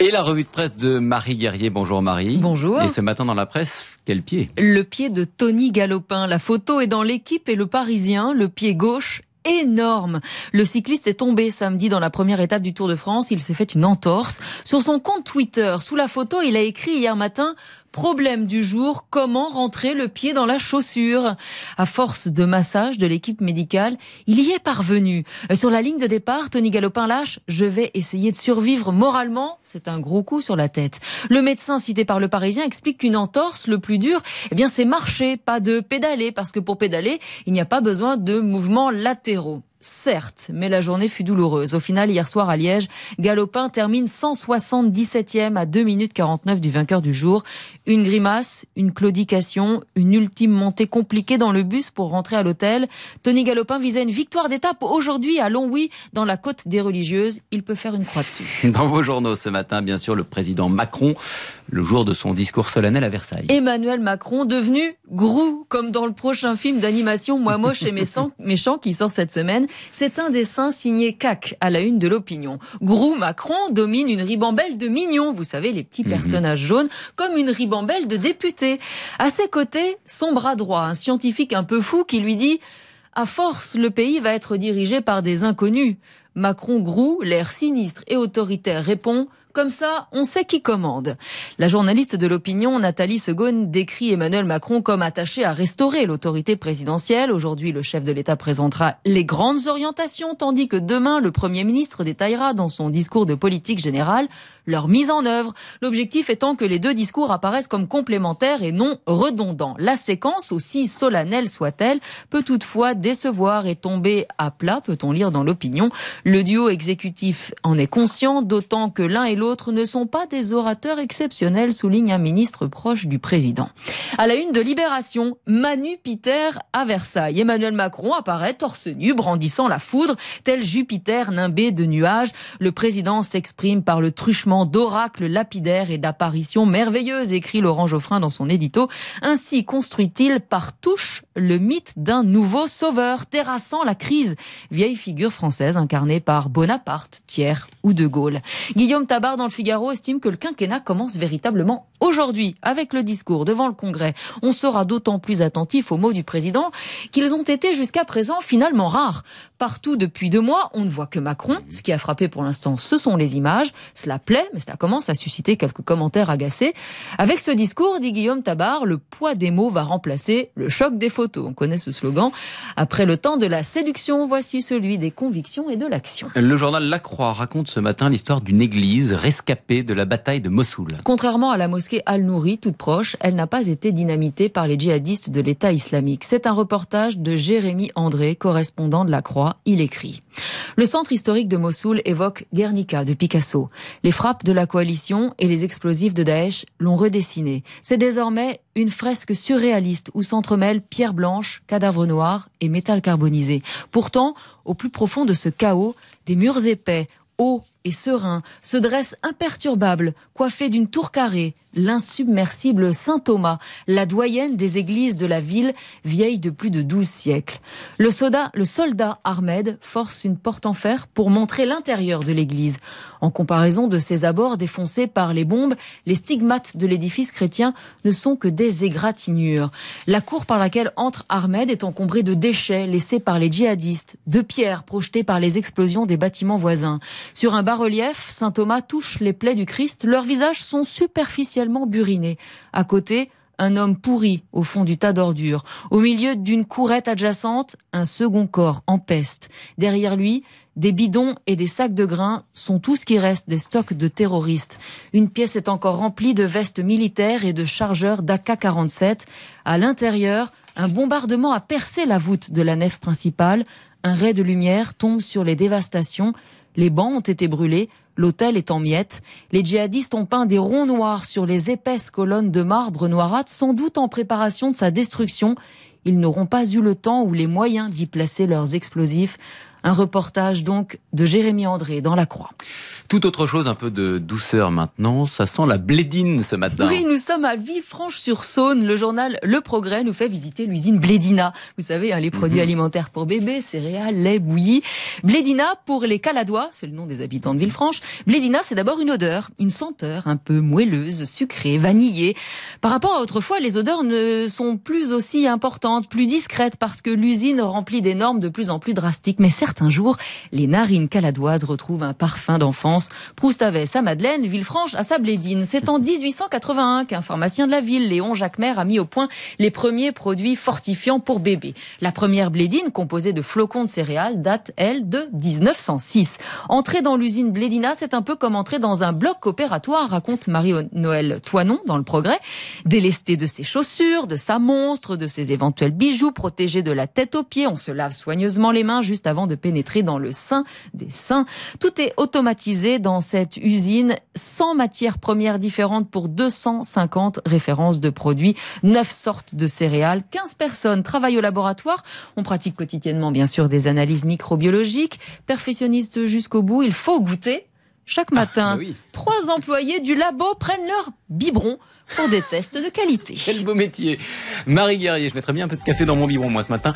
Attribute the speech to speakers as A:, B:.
A: Et la revue de presse de Marie Guerrier. Bonjour Marie.
B: Bonjour.
A: Et ce matin dans la presse, quel pied?
B: Le pied de Tony Galopin. La photo est dans l'équipe et le Parisien, le pied gauche énorme. Le cycliste est tombé samedi dans la première étape du Tour de France. Il s'est fait une entorse. Sur son compte Twitter, sous la photo, il a écrit hier matin Problème du jour, comment rentrer le pied dans la chaussure? À force de massage de l'équipe médicale, il y est parvenu. Sur la ligne de départ, Tony Galopin lâche Je vais essayer de survivre moralement. C'est un gros coup sur la tête. Le médecin cité par le Parisien explique qu'une entorse, le plus dur, eh bien, c'est marcher, pas de pédaler, parce que pour pédaler, il n'y a pas besoin de mouvements latéraux. Certes, mais la journée fut douloureuse. Au final, hier soir à Liège, Galopin termine 177e à 2 minutes 49 du vainqueur du jour. Une grimace, une claudication, une ultime montée compliquée dans le bus pour rentrer à l'hôtel. Tony Galopin visait une victoire d'étape aujourd'hui à Longwy, dans la côte des religieuses. Il peut faire une croix dessus.
A: Dans vos journaux ce matin, bien sûr, le président Macron, le jour de son discours solennel à Versailles.
B: Emmanuel Macron devenu Grou, comme dans le prochain film d'animation Moi moche et méchant qui sort cette semaine. C'est un dessin signé CAC à la une de l'opinion. Grou Macron domine une ribambelle de mignons, vous savez, les petits mhm. personnages jaunes, comme une ribambelle de députés. À ses côtés, son bras droit, un scientifique un peu fou qui lui dit à force, le pays va être dirigé par des inconnus. Macron Grou, l'air sinistre et autoritaire, répond comme ça, on sait qui commande. La journaliste de l'opinion, Nathalie Segonne, décrit Emmanuel Macron comme attaché à restaurer l'autorité présidentielle. Aujourd'hui, le chef de l'État présentera les grandes orientations, tandis que demain, le Premier ministre détaillera dans son discours de politique générale leur mise en œuvre. L'objectif étant que les deux discours apparaissent comme complémentaires et non redondants. La séquence, aussi solennelle soit-elle, peut toutefois décevoir et tomber à plat, peut-on lire dans l'opinion. Le duo exécutif en est conscient, d'autant que l'un et l'autre ne sont pas des orateurs exceptionnels, souligne un ministre proche du président. À la une de Libération, Manu Peter à Versailles. Emmanuel Macron apparaît torse nu, brandissant la foudre, tel Jupiter nimbé de nuages. Le président s'exprime par le truchement d'oracles lapidaires et d'apparitions merveilleuses, écrit Laurent Geoffrin dans son édito. Ainsi construit-il par touche le mythe d'un nouveau sauveur, terrassant la crise. Vieille figure française incarnée par Bonaparte, Thiers ou De Gaulle. Guillaume Tabar dans le Figaro estime que le quinquennat commence véritablement aujourd'hui avec le discours devant le Congrès. On sera d'autant plus attentif aux mots du président qu'ils ont été jusqu'à présent finalement rares. Partout depuis deux mois, on ne voit que Macron. Ce qui a frappé pour l'instant, ce sont les images. Cela plaît, mais cela commence à susciter quelques commentaires agacés. Avec ce discours, dit Guillaume Tabar, le poids des mots va remplacer le choc des photos. On connaît ce slogan. Après le temps de la séduction, voici celui des convictions et de l'action.
A: Le journal La Croix raconte ce matin l'histoire d'une église rescapée de la bataille de Mossoul.
B: Contrairement à la mosquée Al-Nouri, toute proche, elle n'a pas été dynamitée par les djihadistes de l'État islamique. C'est un reportage de Jérémy André, correspondant de la Croix. Il écrit. Le centre historique de Mossoul évoque Guernica de Picasso. Les frappes de la coalition et les explosifs de Daesh l'ont redessiné. C'est désormais une fresque surréaliste où s'entremêlent pierre blanche, cadavres noirs et métal carbonisé. Pourtant, au plus profond de ce chaos, des murs épais, hauts et sereins se dressent imperturbables, coiffés d'une tour carrée, l'insubmersible Saint Thomas, la doyenne des églises de la ville, vieille de plus de douze siècles. Le soldat, le soldat Ahmed force une porte en fer pour montrer l'intérieur de l'église. En comparaison de ses abords défoncés par les bombes, les stigmates de l'édifice chrétien ne sont que des égratignures. La cour par laquelle entre Ahmed est encombrée de déchets laissés par les djihadistes, de pierres projetées par les explosions des bâtiments voisins. Sur un bas-relief, Saint Thomas touche les plaies du Christ. Leurs visages sont buriné. À côté, un homme pourri au fond du tas d'ordures. Au milieu d'une courette adjacente, un second corps en peste. Derrière lui, des bidons et des sacs de grains sont tout ce qui reste des stocks de terroristes. Une pièce est encore remplie de vestes militaires et de chargeurs d'AK-47. À l'intérieur, un bombardement a percé la voûte de la nef principale. Un ray de lumière tombe sur les dévastations. Les bancs ont été brûlés, L'hôtel est en miettes. Les djihadistes ont peint des ronds noirs sur les épaisses colonnes de marbre noirâtre, sans doute en préparation de sa destruction. Ils n'auront pas eu le temps ou les moyens d'y placer leurs explosifs. Un reportage donc de Jérémy André dans La Croix.
A: Tout autre chose, un peu de douceur maintenant. Ça sent la blédine ce matin.
B: Oui, nous sommes à Villefranche-sur-Saône. Le journal Le Progrès nous fait visiter l'usine Blédina. Vous savez, hein, les produits mhm. alimentaires pour bébés, céréales, lait, bouillie. Blédina, pour les Caladois, c'est le nom des habitants de Villefranche. Blédina, c'est d'abord une odeur, une senteur un peu moelleuse, sucrée, vanillée. Par rapport à autrefois, les odeurs ne sont plus aussi importantes, plus discrètes, parce que l'usine remplit des normes de plus en plus drastiques. Mais certains jours, les narines caladoises retrouvent un parfum d'enfance Proust avait sa Madeleine, Villefranche à sa Blédine. C'est en 1881 qu'un pharmacien de la ville, Léon Jacquemer, a mis au point les premiers produits fortifiants pour bébés. La première Blédine, composée de flocons de céréales, date, elle, de 1906. Entrer dans l'usine Blédina, c'est un peu comme entrer dans un bloc opératoire, raconte Marie-Noël Toinon dans Le Progrès. Délesté de ses chaussures, de sa monstre, de ses éventuels bijoux, protégé de la tête aux pieds, on se lave soigneusement les mains juste avant de pénétrer dans le sein des seins. Tout est automatisé dans cette usine 100 matières premières différentes pour 250 références de produits, 9 sortes de céréales, 15 personnes travaillent au laboratoire. On pratique quotidiennement bien sûr des analyses microbiologiques. Perfectionniste jusqu'au bout, il faut goûter. Chaque matin, ah, bah trois employés du labo prennent leur biberon pour des tests de qualité.
A: Quel beau métier. Marie Guerrier, je mettrais bien un peu de café dans mon biberon moi ce matin.